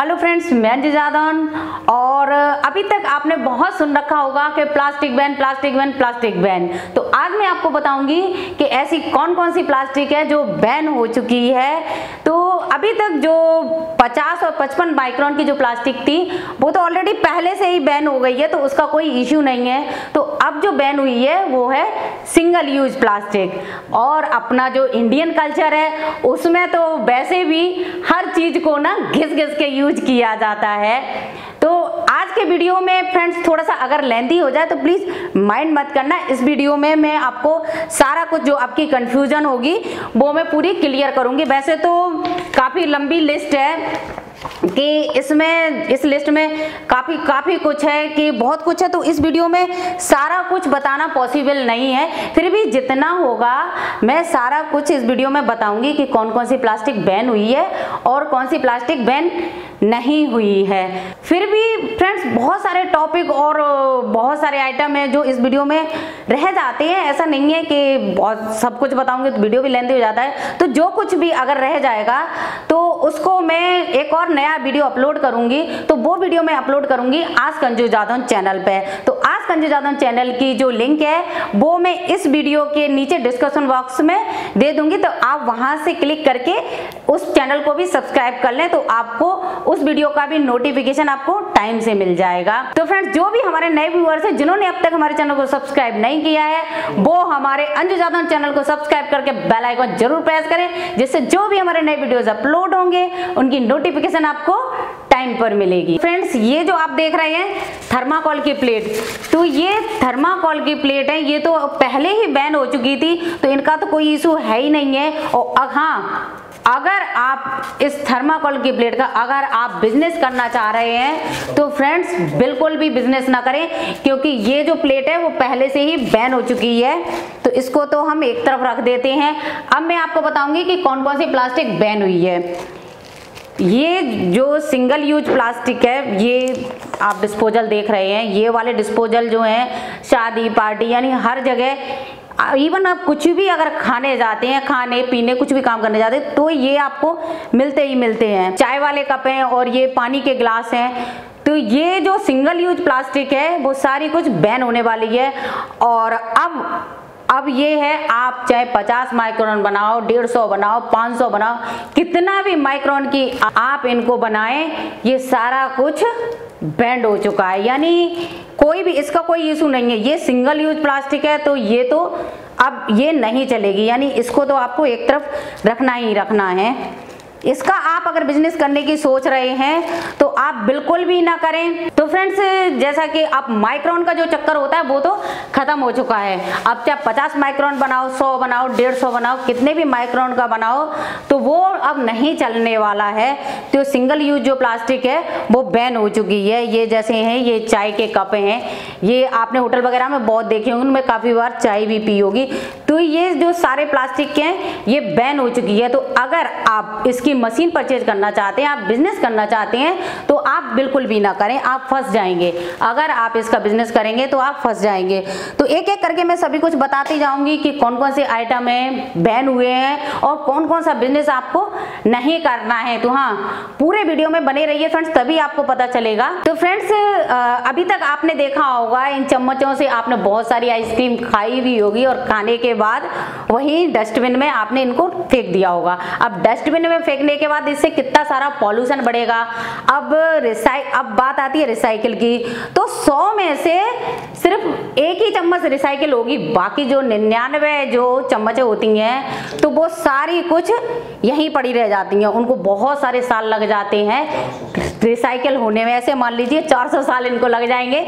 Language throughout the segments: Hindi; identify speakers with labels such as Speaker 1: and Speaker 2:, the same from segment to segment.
Speaker 1: हेलो फ्रेंड्स मैं जिजादन और अभी तक आपने बहुत सुन रखा होगा कि plastic ban plastic ban plastic ban तो आज मैं आपको बताऊँगी कि ऐसी कौन कौन सी प्लास्टिक है जो बैन हो चुकी है। तो अभी तक जो 50 और 55 माइक्रोन की जो प्लास्टिक थी, वो तो ऑलरेडी पहले से ही बैन हो गई है तो उसका कोई इश्यू नहीं है। तो अब जो बैन हुई है, वो है सिंगल यूज़ प्लास्टिक और अपना जो इंडियन कल्चर है, उसमें तो वैसे भी हर चीज़ को ना घिस घिस के यूज़ किया जाता है। तो आज के वीडियो में फ्रेंड्स थोड़ा सा अगर लेंदी हो जाए तो प्लीज़ माइंड मत करना। इस वीडियो में मैं आपको सारा कुछ जो आपकी कंफ्यूजन होगी, वो मैं पूरी क्लियर करूँगी। वैसे तो काफ़ी लंबी लिस्ट है। कि इसमें, इस लिस्ट में काफ़ी काफ़ी कुछ है कि बहुत कुछ है तो इस वीडियो में सारा कुछ बताना पॉसिबल नहीं है। फिर भी जितना होगा, मैं सारा कुछ इस वीडियो में बताऊँगी कि कौन कौन सी प्लास्टिक बैन हुई है और कौन सी प्लास्टिक बैन नहीं हुई है। फिर भी फ्रेंड्स बहुत सारे टॉपिक और बहुत सारे आइटम है जो इस वीडियो में रह जाते हैं। ऐसा नहीं है कि बहुत, सब कुछ बताऊँगी तो वीडियो भी लेंदी हो जाता है। तो जो कुछ भी अगर रह जाएगा तो उसको मैं एक और नया वीडियो अपलोड करूँगी तो वो वीडियो मैं अपलोड करूँगी आज कंजू जादव चैनल पे। तो आज कंजू जादव चैनल की जो लिंक है, वो मैं इस वीडियो के नीचे डिस्क्रिप्शन बॉक्स में दे दूँगी। तो आप वहाँ से क्लिक करके उस चैनल को भी सब्सक्राइब कर लें तो आपको उस वीडियो का भी नोटिफिकेशन आपको टाइम से मिल जाएगा। तो फ्रेंड्स, जो भी हमारे नए व्यूअर्स है, जिन्होंने अब तक हमारे चैनल को सब्सक्राइब नहीं किया है, वो हमारे अंजू जादव चैनल को सब्सक्राइब करके बेल आइकन ज़रूर प्रेस करें, जिससे जो भी हमारे नए वीडियोस अपलोड होंगे, उनकी नोटिफिकेशन आपको टाइम पर मिलेगी। फ्रेंड्स ये जो आप देख रहे हैं थर्माकोल की प्लेट तो ये थर्माकोल की प्लेट है, ये तो पहले ही बैन हो चुकी थी तो इनका तो कोई इशू है ही नहीं है। और हाँ अगर आप इस थर्माकोल की प्लेट का, अगर आप बिज़नेस करना चाह रहे हैं तो फ्रेंड्स बिल्कुल भी बिज़नेस ना करें, क्योंकि ये जो प्लेट है, वो पहले से ही बैन हो चुकी है। तो इसको तो हम एक तरफ़ रख देते हैं। अब मैं आपको बताऊँगी कि कौन कौन सी प्लास्टिक बैन हुई है। ये जो सिंगल यूज़ प्लास्टिक है, ये आप डिस्पोजल देख रहे हैं। ये वाले डिस्पोजल जो हैं, शादी पार्टी यानी हर जगह इवन आप कुछ भी अगर खाने जाते हैं, खाने, पीने, कुछ भी काम करने जाते हैं तो ये आपको मिलते ही मिलते हैं। चाय वाले कप हैं और ये पानी के ग्लास हैं। तो ये जो सिंगल यूज़ प्लास्टिक है, वो सारी कुछ बैन होने वाली है। और अब अब ये है, आप चाहे 50 माइक्रोन बनाओ 150 बनाओ 500 बनाओ, कितना भी माइक्रोन की आप इनको बनाएँ, ये सारा कुछ बैंड हो चुका है। यानी कोई भी, इसका कोई इशू नहीं है। ये सिंगल यूज़ प्लास्टिक है तो ये तो अब ये नहीं चलेगी। यानी इसको तो आपको एक तरफ़ रखना ही रखना है। इसका आप अगर बिज़नेस करने की सोच रहे हैं तो आप बिल्कुल भी ना करें। तो फ्रेंड्स जैसा कि आप माइक्रोन का जो चक्कर होता है, वो तो खत्म हो चुका है। अब चाहे 50 माइक्रोन बनाओ 100 बनाओ 150 बनाओ, कितने भी माइक्रोन का बनाओ तो वो अब नहीं चलने वाला है। तो सिंगल यूज़ जो प्लास्टिक है, वो बैन हो चुकी है। ये जैसे हैं, ये चाय के कप हैं। ये आपने होटल वगैरह में बहुत देखे होंगे, उनमें काफ़ी बार चाय भी पी होगी। तो ये जो सारे प्लास्टिक के हैं, ये बैन हो चुकी है। तो अगर आप इसकी मशीन परचेज करना चाहते हैं, आप बिज़नेस करना चाहते हैं तो आप बिल्कुल भी ना करें, आप फंस जाएँगे। अगर आप इसका बिज़नेस करेंगे तो आप फंस जाएँगे। तो एक एक करके मैं सभी कुछ बताती जाऊँगी कि कौन कौन से आइटम है, बैन हुए हैं, और कौन कौन सा बिज़नेस आपको नहीं करना है। तो हाँ पूरे वीडियो में बने रहिए फ्रेंड्स, तभी आपको पता चलेगा। तो फ्रेंड्स अभी तक आपने देखा होगा, इन चम्मचों से आपने बहुत सारी आइसक्रीम खाई भी होगी और खाने के बाद वही डस्टबिन में आपने इनको फेंक दिया होगा। अब डस्टबिन में फेंकने के बाद इससे कितना सारा पॉल्यूशन बढ़ेगा? अब रिसाइ अब बात आती है रिसाइकिल की। तो 100 में से सिर्फ़ एक ही चम्मच रिसाइकिल होगी। बाकी जो निन्यानवे जो चम्मचें होती हैं तो वो सारी कुछ यहीं पड़ी रह जाती हैं। उनको बहुत सारे साल लग जाते हैं। रिसाइकिल होने में, ऐसे मान लीजिए 400 साल इनको लग जाएँगे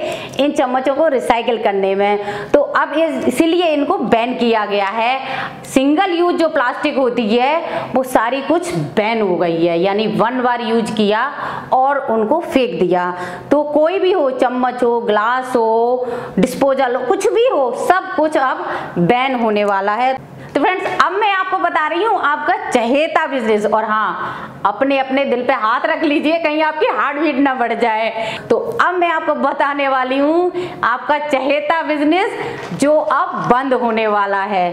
Speaker 1: इन चम्मचों को रिसाइकिल करने में। तो अब इसीलिए इनको बैन किया गया है। सिंगल यूज़ जो प्लास्टिक होती है, वो सारी कुछ बैन हो गई है। यानी वन बार यूज़ किया और उनको फेंक दिया। तो कोई भी हो, चम्मच हो ग्लास हो डिस्पोजल हो, कुछ भी हो, सब कुछ अब बैन होने वाला है। तो फ्रेंड्स अब मैं आपको बता रही हूँ आपका चहेता बिज़नेस और हाँ अपने अपने दिल पे हाथ रख लीजिए, कहीं आपकी हार्ट बीट ना बढ़ जाए। तो अब मैं आपको बताने वाली हूँ आपका चहेता बिज़नेस जो अब बंद होने वाला है।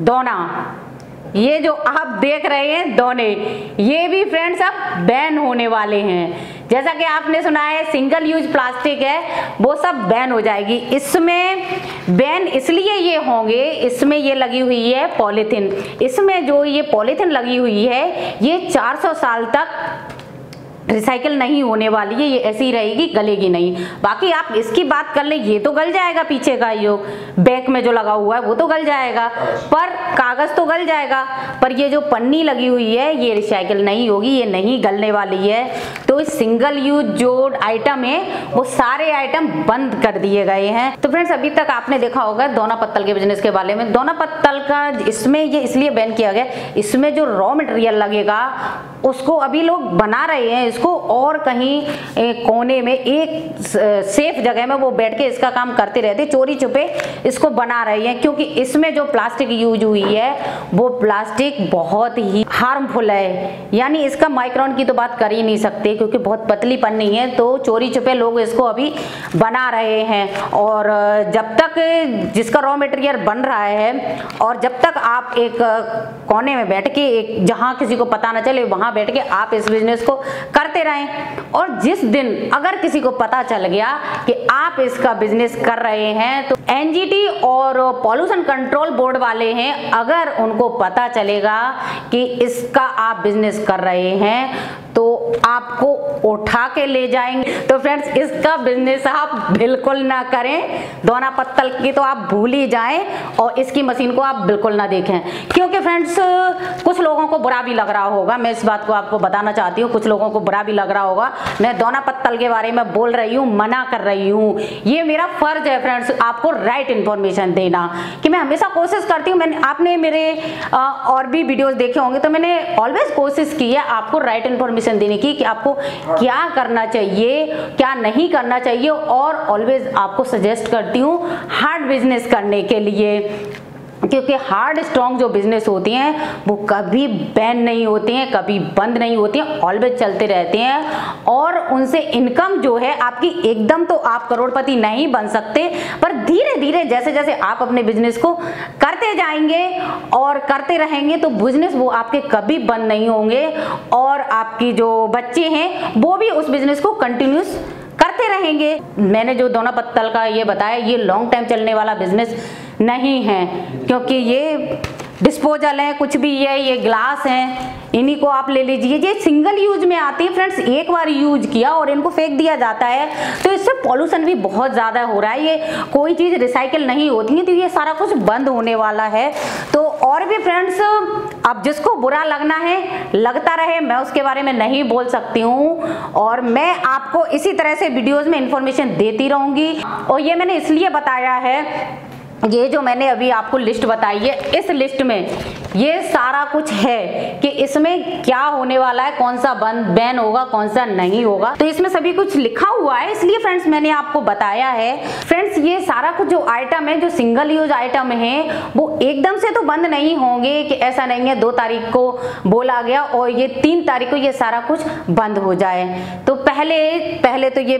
Speaker 1: दोना, ये जो आप देख रहे हैं, दोने, ये भी फ्रेंड्स अब बैन होने वाले हैं। जैसा कि आपने सुना है सिंगल यूज़ प्लास्टिक है, वो सब बैन हो जाएगी। इसमें बैन इसलिए ये होंगे, इसमें ये लगी हुई है पॉलीथिन। इसमें जो ये पॉलीथिन लगी हुई है, ये 400 साल तक रिसाइकिल नहीं होने वाली है, ये ऐसी ही रहेगी, गलेगी नहीं। बाकी आप इसकी बात कर ले, ये तो गल जाएगा पीछे का यो बैक में जो लगा हुआ है, वो तो गल जाएगा। पर कागज़ तो गल जाएगा, पर ये जो पन्नी लगी हुई है, ये रिसाइकिल नहीं होगी, ये नहीं गलने वाली है। तो इस सिंगल यूज़ जो आइटम है वो सारे आइटम बंद कर दिए गए हैं। तो फ्रेंड्स, अभी तक आपने देखा होगा दोना पत्तल के बिज़नेस के बारे में। दोना पत्तल का इसमें ये इसलिए बैन किया गया, इसमें जो रॉ मटेरियल लगेगा, उसको अभी लोग बना रहे हैं और कहीं कोने में, एक सेफ़ जगह में वो बैठ के इसका काम करते रहते चोरी छुपे इसको बना रहे हैं, क्योंकि इसमें जो प्लास्टिक यूज़ हुई है, वो प्लास्टिक बहुत ही हार्मफुल है। यानी इसका माइक्रोन की तो बात कर ही नहीं सकते, क्योंकि बहुत पतली पन्नी है तो चोरी छुपे लोग इसको अभी बना रहे हैं। और जब तक जिसका रॉ मटेरियल बन रहा है, और जब तक आप एक कोने में बैठ के, एक, जहाँ किसी को पता ना चले, वहाँ बैठ के आप इस बिज़नेस को करते रहें। और जिस दिन अगर किसी को पता चल गया कि आप इसका बिज़नेस कर रहे हैं तो एनजीटी और पॉल्यूशन कंट्रोल बोर्ड वाले हैं, अगर उनको पता चलेगा कि इसका आप बिज़नेस कर रहे हैं तो आपको उठा के ले जाएँगे। तो फ्रेंड्स इसका बिज़नेस आप बिल्कुल ना करें। दोना पत्तल की तो आप भूल ही जाएँ और इसकी मशीन को आप बिल्कुल ना देखें। क्योंकि फ्रेंड्स कुछ लोगों को बुरा भी लग रहा होगा। मैं इस बात को आपको बताना चाहती हूँ। कुछ लोगों को बुरा भी लग रहा होगा। मैं दोना पत्तल के बारे में बोल रही हूँ मना कर रही हूँ। ये मेरा फ़र्ज़ है फ्रेंड्स आपको राइट इन्फॉर्मेशन देना। कि मैं हमेशा कोशिश करती हूँ मैंने आपने मेरे आ, और भी वीडियोस देखे होंगे तो मैंने ऑलवेज कोशिश की है आपको राइट इन्फॉर्मेशन देने की कि आपको क्या करना चाहिए क्या नहीं करना चाहिए और ऑलवेज आपको सजेस्ट करती हूँ हार्ड बिज़नेस करने के लिए। क्योंकि हार्ड स्ट्रॉन्ग जो बिज़नेस होती हैं, वो कभी बैन नहीं होती हैं, कभी बंद नहीं होती हैं ऑलवेज चलते रहते हैं और उनसे इनकम जो है आपकी एकदम तो आप करोड़पति नहीं बन सकते, पर धीरे धीरे जैसे जैसे आप अपने बिज़नेस को करते जाएँगे और करते रहेंगे तो बिज़नेस वो आपके कभी बंद नहीं होंगे और आपकी जो बच्चे हैं, वो भी उस बिज़नेस को कंटिन्यूस रहेंगे। मैंने जो दोना पत्तल का ये बताया, ये लॉन्ग टाइम चलने वाला बिज़नेस नहीं है, क्योंकि ये डिस्पोजल है, कुछ भी है ये ग्लास है। इन्हीं को आप ले लीजिए। ये सिंगल यूज़ में आती है फ्रेंड्स एक बार यूज़ किया और इनको फेंक दिया जाता है तो इससे पॉल्यूशन भी बहुत ज़्यादा हो रहा है। ये कोई चीज़ रिसाइकिल नहीं होती है तो ये सारा कुछ बंद होने वाला है। तो और भी फ्रेंड्स अब जिसको बुरा लगना है, लगता रहे, मैं उसके बारे में नहीं बोल सकती हूँ। और मैं आपको इसी तरह से वीडियोज़ में इंफॉर्मेशन देती रहूँगी। और ये मैंने इसलिए बताया है ये जो मैंने अभी आपको लिस्ट बताई है, इस लिस्ट में ये सारा कुछ है कि इसमें क्या होने वाला है, कौन सा बंद बैन होगा, कौन सा नहीं होगा। तो इसमें सभी कुछ लिखा हुआ है, इसलिए फ्रेंड्स मैंने आपको बताया है। फ्रेंड्स, ये सारा कुछ जो आइटम है, जो सिंगल यूज़ आइटम है, वो एकदम से तो बंद नहीं होंगे कि ऐसा नहीं है, दो तारीख को बोला गया और ये तीन तारीख को ये सारा कुछ बंद हो जाए। तो पहले पहले तो ये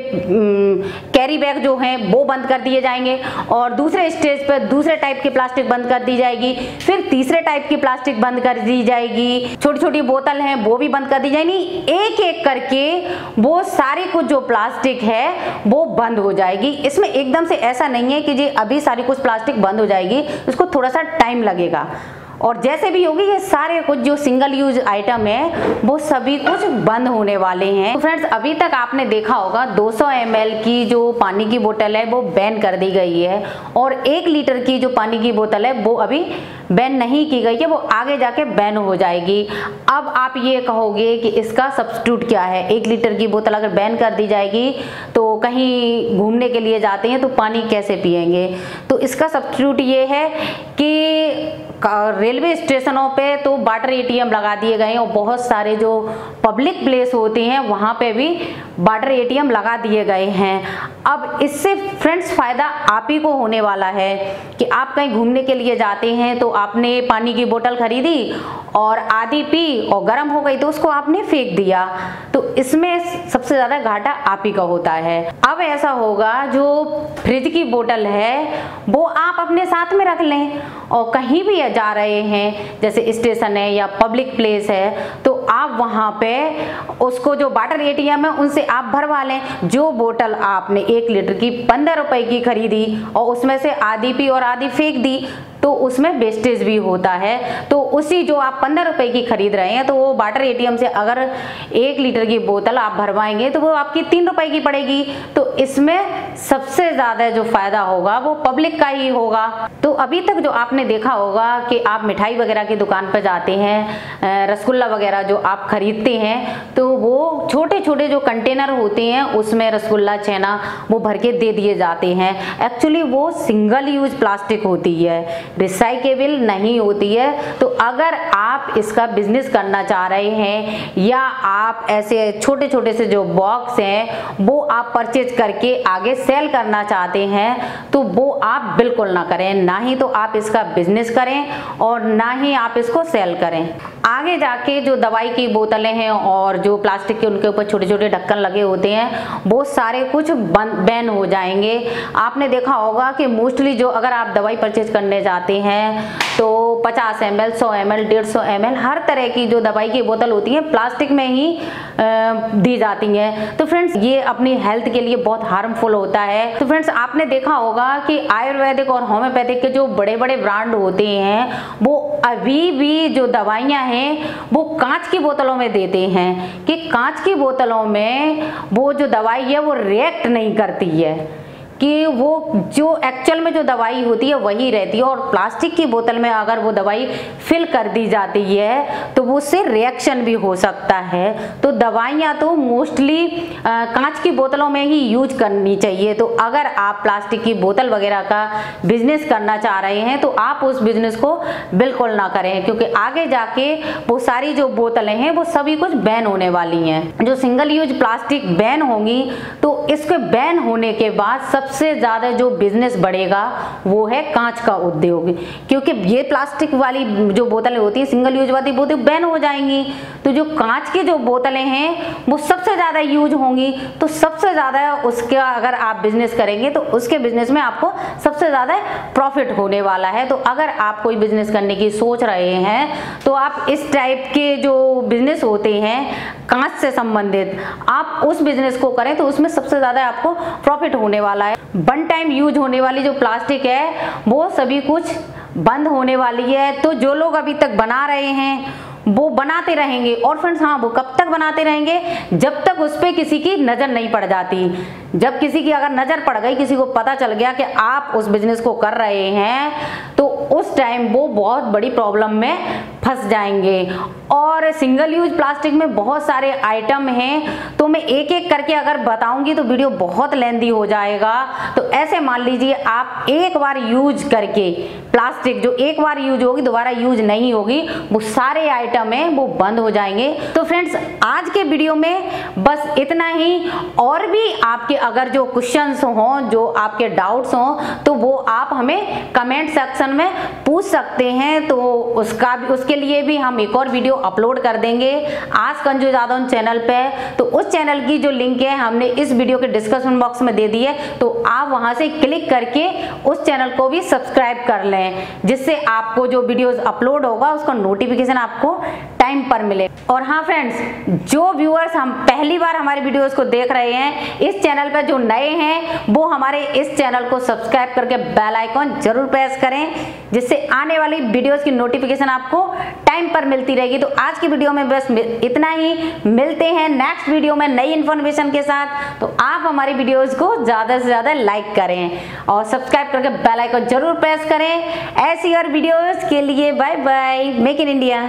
Speaker 1: कैरी बैग जो है, वो बंद कर दिए जाएँगे और दूसरे स्टेज पर दूसरे टाइप की प्लास्टिक बंद कर दी जाएगी, फिर तीसरे टाइप की प्लास्टिक बंद कर दी जाएगी। छोटी छोटी बोतल है, वो भी बंद कर दी जाएगी। एक एक करके वो सारी कुछ जो प्लास्टिक है, वो बंद हो जाएगी। इसमें एकदम से ऐसा नहीं है कि जी अभी सारी कुछ प्लास्टिक बंद हो जाएगी उसको थोड़ा सा टाइम लगेगा। और जैसे भी होगी, ये सारे कुछ जो सिंगल यूज़ आइटम है, वो सभी कुछ बंद होने वाले हैं। तो फ्रेंड्स अभी तक आपने देखा होगा 200 ml की जो पानी की बोतल है, वो बैन कर दी गई है। और एक लीटर की जो पानी की बोतल है, वो अभी बैन नहीं की गई है, वो आगे जाके बैन हो जाएगी। अब आप ये कहोगे कि इसका सब्सिट्यूट क्या है? एक लीटर की बोतल अगर बैन कर दी जाएगी तो कहीं घूमने के लिए जाते हैं तो पानी कैसे पियेंगे? तो इसका सब्सिट्यूट ये है कि रेलवे स्टेशनों पे तो वाटर एटीएम लगा दिए गए हैं और बहुत सारे जो पब्लिक प्लेस होते हैं, वहाँ पे भी वाटर एटीएम लगा दिए गए हैं। अब इससे फ्रेंड्स फ़ायदा आप ही को होने वाला है कि आप कहीं घूमने के लिए जाते हैं तो आपने पानी की बोतल खरीदी और आधी पी और गर्म हो गई तो उसको आपने फेंक दिया। तो इसमें सबसे ज़्यादा घाटा आप ही का होता है। अब ऐसा होगा, जो फ्रिज की बोतल है, वो आप अपने साथ में रख लें और कहीं भी जा रहे हैं, जैसे स्टेशन है या पब्लिक प्लेस है तो आप वहाँ पे उसको जो वाटर एटीएम है, उनसे आप भरवा लें। जो बोतल आपने एक लीटर की पंद्रह रुपए की खरीदी और उसमें से आधी पी और आधी फेंक दी तो उसमें वेस्टेज भी होता है। तो उसी जो आप पंद्रह रुपए की खरीद रहे हैं तो वो वाटर एटीएम से अगर एक लीटर की बोतल आप भरवाएँगे तो वो आपकी तीन रुपए की पड़ेगी। तो इसमें सबसे ज़्यादा जो फ़ायदा होगा, वो पब्लिक का ही होगा। तो अभी तक जो आपने देखा होगा कि आप मिठाई वगैरह की दुकान पर जाते हैं रसगुल्ला वगैरह जो आप खरीदते हैं तो वो छोटे छोटे जो कंटेनर होते हैं, उसमें रसगुल्ला छेना वो भर के दे दिए जाते हैं। एक्चुअली वो सिंगल यूज़ प्लास्टिक होती है। रिसाइकेबल नहीं होती है। तो अगर आप इसका बिज़नेस करना चाह रहे हैं या आप ऐसे छोटे छोटे से जो बॉक्स हैं, वो आप परचेज करके आगे सेल करना चाहते हैं तो वो आप बिल्कुल ना करें। ना ही तो आप इसका बिज़नेस करें और ना ही आप इसको सेल करें। आगे जाके जो दवाई की बोतलें हैं और जो प्लास्टिक के उनके ऊपर छोटे छोटे ढक्कन लगे होते हैं, वो सारे कुछ बैन हो जाएँगे। आपने देखा होगा कि मोस्टली जो अगर आप दवाई परचेज करने जाते हैं। तो 50 एम एल सौ एम एल डेढ़ सौ एम हर तरह की जो दवाई की बोतल होती है, प्लास्टिक में ही दी जाती हैं। तो फ्रेंड्स, ये अपनी हेल्थ के लिए बहुत हार्मफुल होता है। तो फ्रेंड्स, आपने देखा होगा कि आयुर्वेदिक और होम्योपैथिक के जो बड़े बड़े ब्रांड होते हैं, वो अभी भी जो दवाइयाँ हैं, वो कांच की बोतलों में देते हैं। कि कांच की बोतलों में वो जो दवाई है, वो रिएक्ट नहीं करती है। कि वो जो एक्चुअल में जो दवाई होती है वही रहती है और प्लास्टिक की बोतल में अगर वो दवाई फिल कर दी जाती है तो वो उससे रिएक्शन भी हो सकता है। तो दवाइयाँ तो मोस्टली कांच की बोतलों में ही यूज़ करनी चाहिए। तो अगर आप प्लास्टिक की बोतल वगैरह का बिज़नेस करना चाह रहे हैं तो आप उस बिज़नेस को बिल्कुल ना करें, क्योंकि आगे जाके वो सारी जो बोतलें हैं, वो सभी कुछ बैन होने वाली हैं। जो सिंगल यूज़ प्लास्टिक बैन होंगी तो इसके बैन होने के बाद सब सबसे ज़्यादा जो बिज़नेस बढ़ेगा, वो है कांच का उद्योग। क्योंकि ये प्लास्टिक वाली जो बोतलें होती हैं सिंगल यूज़ वाली तो बैन हो जाएँगी। तो जो कांच की जो बोतलें हैं, वो सबसे ज़्यादा यूज़ होंगी। तो सबसे ज़्यादा उसका अगर आप बिज़नेस करेंगे तो उसके बिज़नेस में आपको सबसे ज़्यादा प्रॉफिट होने वाला है। तो अगर आप कोई बिज़नेस करने की सोच रहे हैं तो आप इस टाइप के जो बिज़नेस होते हैं कांच से संबंधित। आप उस बिज़नेस को करें तो उसमें सबसे ज़्यादा आपको प्रॉफिट होने वाला है। वन टाइम यूज़ होने वाली जो प्लास्टिक है, वो सभी कुछ बंद होने वाली है। तो जो लोग अभी तक बना रहे हैं, वो बनाते रहेंगे। और फ्रेंड्स हाँ वो कब तक बनाते रहेंगे? जब तक उस पर किसी की नज़र नहीं पड़ जाती। जब किसी की अगर नज़र पड़ गई, किसी को पता चल गया कि आप उस बिज़नेस को कर रहे हैं तो उस टाइम वो बहुत बड़ी प्रॉब्लम में फंस जाएँगे। और सिंगल यूज़ प्लास्टिक में बहुत सारे आइटम हैं। तो मैं एक एक करके अगर बताऊँगी तो वीडियो बहुत लेंदी हो जाएगा। तो ऐसे मान लीजिए आप एक बार यूज़ करके प्लास्टिक जो एक बार यूज़ होगी, दोबारा यूज़ नहीं होगी, वो सारे आइटम है, वो बंद हो जाएँगे। तो फ्रेंड्स आज के वीडियो में बस इतना ही। और भी आपके अगर जो क्वेश्चन हो, जो आपके डाउट्स हों तो वो आप हमें कमेंट सेक्शन में पूछ सकते हैं। तो उसका भी, उसके लिए भी हम एक और वीडियो अपलोड कर देंगे। आज कंजू जादव चैनल पे तो उस चैनल की जो लिंक है, हमने इस वीडियो के डिस्क्रिप्शन बॉक्स में दे दी है तो आप वहाँ से क्लिक करके उस चैनल को भी सब्सक्राइब कर लें, जिससे आपको जो वीडियोस अपलोड होगा, उसका नोटिफिकेशन आपको टाइम पर मिले। और हाँ फ्रेंड्स जो व्यूअर्स हम पहली बार हमारे वीडियोस को देख रहे हैं, इस चैनल पर जो नए हैं, वो हमारे इस चैनल को सब्सक्राइब करके बेल आइकॉन ज़रूर प्रेस करें, जिससे आने वाली वीडियोस की नोटिफिकेशन आपको टाइम पर मिलती रहेगी। तो आज की वीडियो में बस इतना ही। मिलते हैं नेक्स्ट वीडियो में नई इन्फॉर्मेशन के साथ। तो आप हमारी वीडियोस को ज़्यादा से ज़्यादा लाइक करें और सब्सक्राइब करके बेल आइकन ज़रूर प्रेस करें। ऐसी और वीडियोस के लिए bye bye make in India